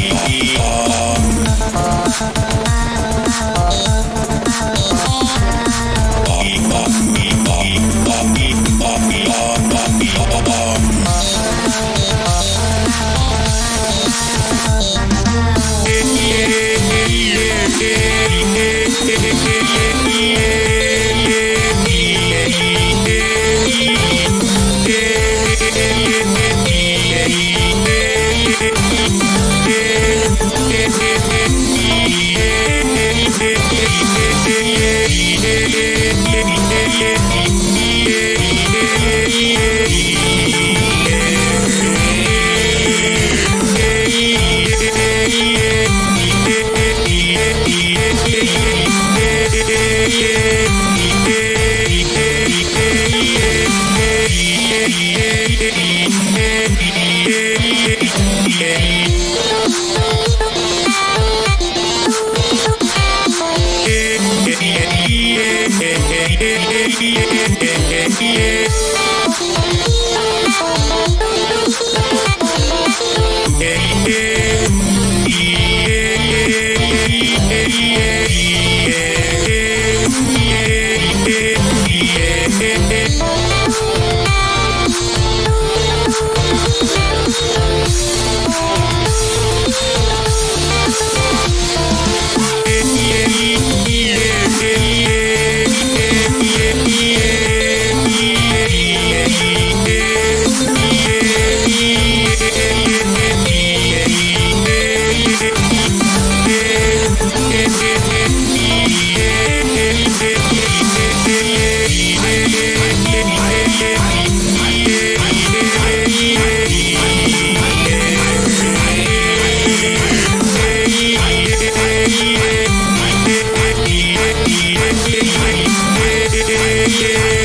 yeah, yeah. yeah, yeah, yeah. yeah, yeah, yeah.